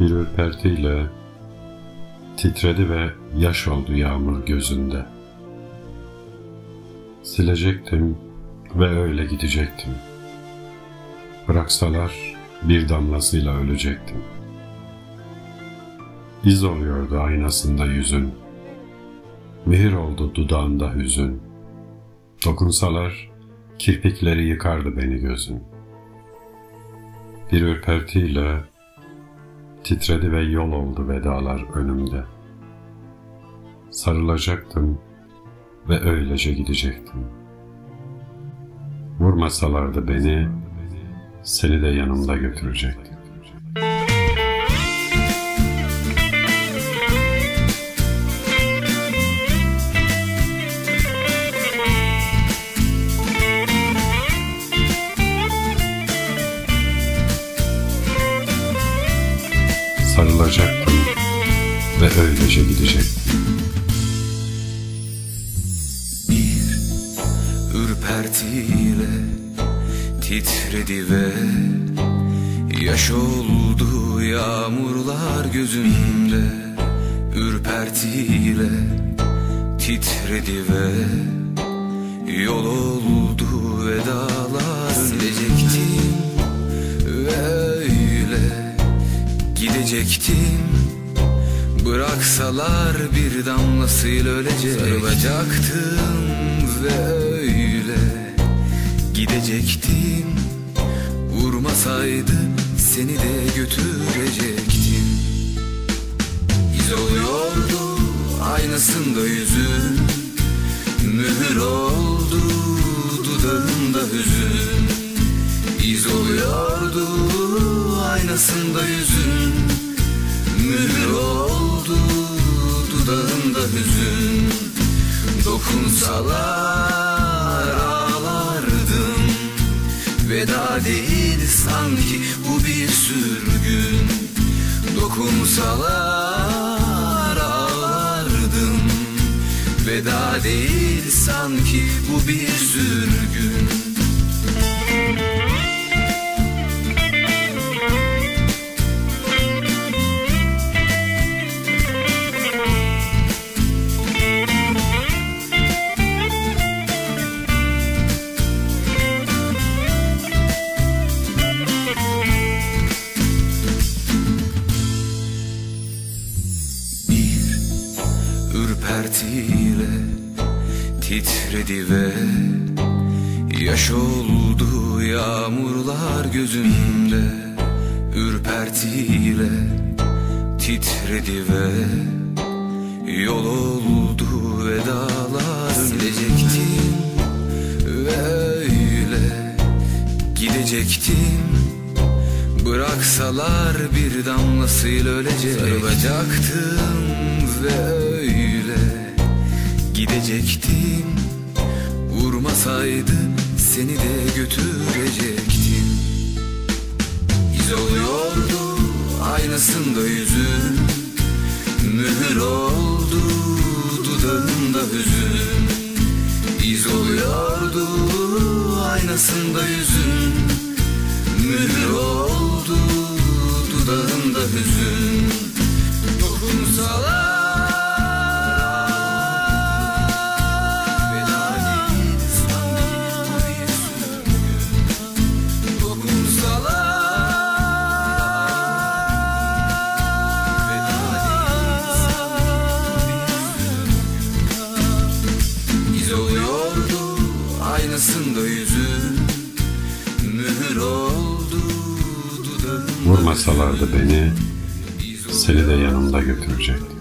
Bir ürpertiyle titredi ve yaş oldu yağmur gözünde. Silecektim ve öyle gidecektim. Bıraksalar bir damlasıyla ölecektim. İz oluyordu aynasında yüzün. Mihir oldu dudağında hüzün. Dokunsalar kirpikleri yıkardı beni gözün. Bir ürpertiyle titredi ve yol oldu vedalar önümde. Sarılacaktım ve öylece gidecektim. Vurmasalardı beni, seni de yanımda götürecektim. Sarılacaktım ve öylece gidecektim. Bir ürpertiyle titredi ve Yaş oldu yağmurlar gözümde Ürpertiyle titredi ve Yol oldu vedalar Silecektim ve gidecektim. Bıraksalar bir damlasıyla ölecek. Sarılacaktım ve öyle gidecektim. Vurmasaydı seni de götürecektim. İz oluyordu aynasında yüzün. Mühür oldu dudağında hüzün aynasında yüzün Mühür oldu dudağında hüzün. Dokunsalar ağlardım Veda değil sanki bu bir sürgün. Dokunsalar ağlardım Veda değil sanki bu bir sürgün ürpertiyle titredi ve Yaş oldu yağmurlar gözümde. Ürpertiyle titredi ve Yol oldu vedalar Silecektim ve öyle gidecektim. Bıraksalar bir damlasıyla ölecek. Sarılacaktım ve öyle gidecektim. Vurmasaydı seni de götürecektim. İz oluyordu aynasında yüzün. Mühür oldu dudağında hüzün. İz oluyordu aynasında yüzün. Mühür oldu dudağında hüzün. Dokunsalar aynasında yüzün Mühür oldu Vurmasalardı beni, seni de yanımda götürecektim.